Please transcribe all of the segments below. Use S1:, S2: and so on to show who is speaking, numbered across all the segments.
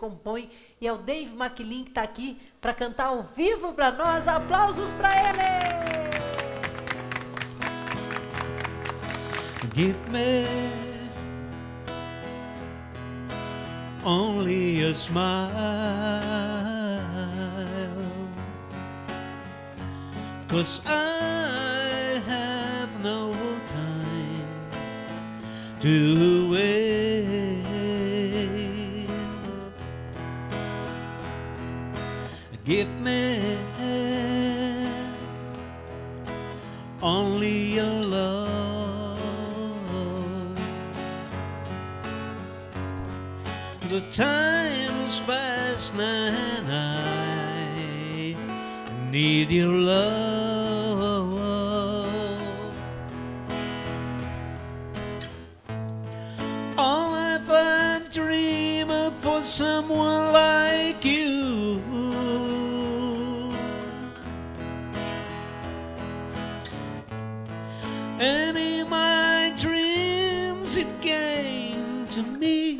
S1: compõe e é o Dave McLean que está aqui para cantar ao vivo para nós. Aplausos para ele!
S2: Give me only a smile, cause I have no time to wait. Give me only your love. The time is past and I need your love. All I've dreamed for someone like And in my dreams it came to me.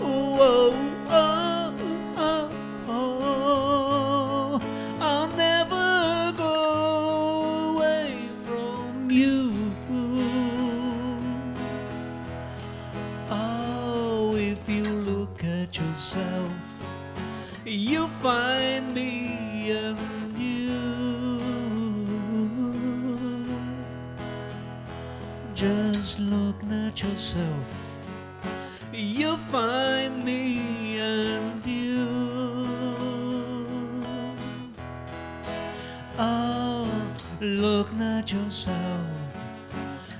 S2: Oh, oh, oh, oh, I'll never go away from you. Oh, if you look at yourself, you find me Just look at yourself. You'll find me and you. Oh, look at yourself.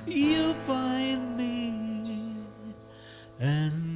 S2: You'll find me and